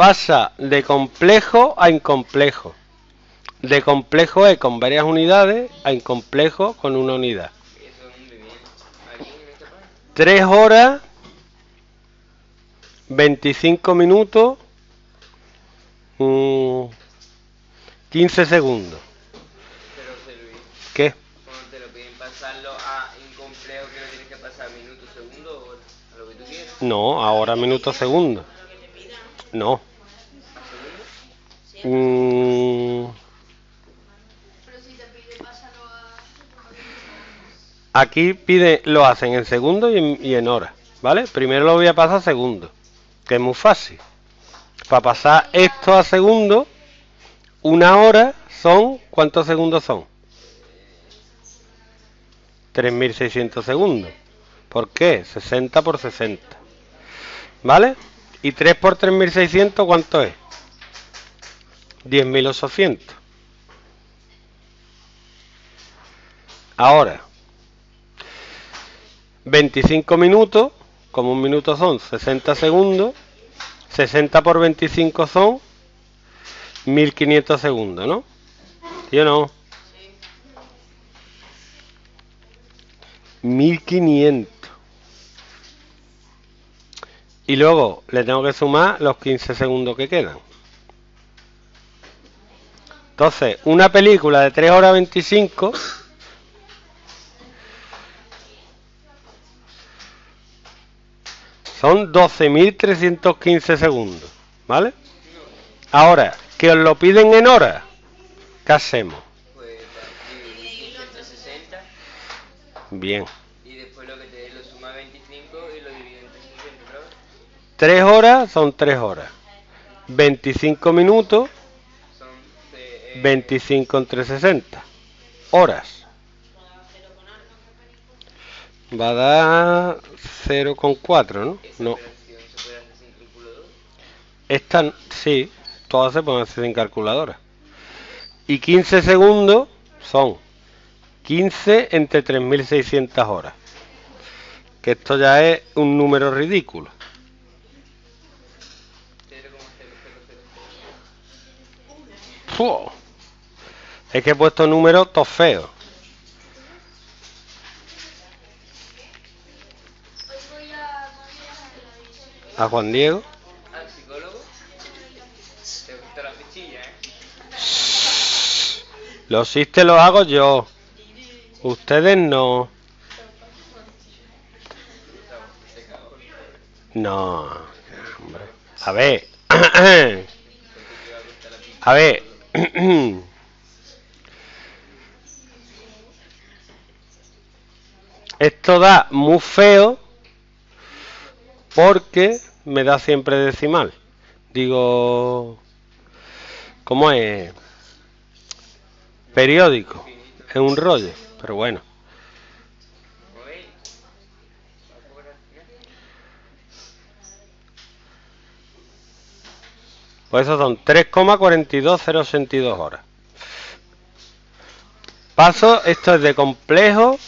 pasa de complejo a incomplejo. De complejo es con varias unidades a incomplejo con una unidad. Eso es muy bien. Aquí en esta parte. 3 horas, 25 minutos, mm, 15 segundos. Pero José Luis, ¿Qué? cuando te lo piden pasarlo a incomplejo, que lo tienes que pasar minuto, segundo o hora, a lo que tú quieras. No, ahora minuto segundo. No. Mm, aquí pide, lo hacen en segundo y en, y en hora, ¿vale? Primero lo voy a pasar a segundo, que es muy fácil. Para pasar esto a segundo, una hora son, ¿cuántos segundos son? 3.600 segundos. ¿Por qué? 60 por 60. ¿Vale? ¿Y 3 por 3.600 cuánto es? 10.800. Ahora, 25 minutos, como un minuto son 60 segundos, 60 por 25 son 1500 segundos, ¿no? ¿Sí o no? 1500. Y luego le tengo que sumar los 15 segundos que quedan. Entonces, una película de 3 horas 25 son 12.315 segundos, ¿vale? Ahora, que os lo piden en horas, ¿qué hacemos? Pues dividir entre 60 Bien. y después lo que te lo suma 25 y lo divide entre 60 otra vez. 3 horas son 3 horas. 25 minutos, 25 entre 60. Horas. Va a dar 0,4, ¿no? No. Esta, sí, todas se pueden hacer sin calculadora. Y 15 segundos son 15 entre 3.600 horas. Que esto ya es un número ridículo. 0,0000. Es que he puesto números feos. Voy a... Juan Diego. Al psicólogo. Te gusta la fichilla, ¿eh? Los chistes los hago yo. Ustedes no. No. hombre. A ver. A ver. Esto da muy feo porque me da siempre decimal. Digo, ¿cómo es? Periódico. Es un rollo, pero bueno. Pues eso son 3,42062 horas. Paso, esto es de complejo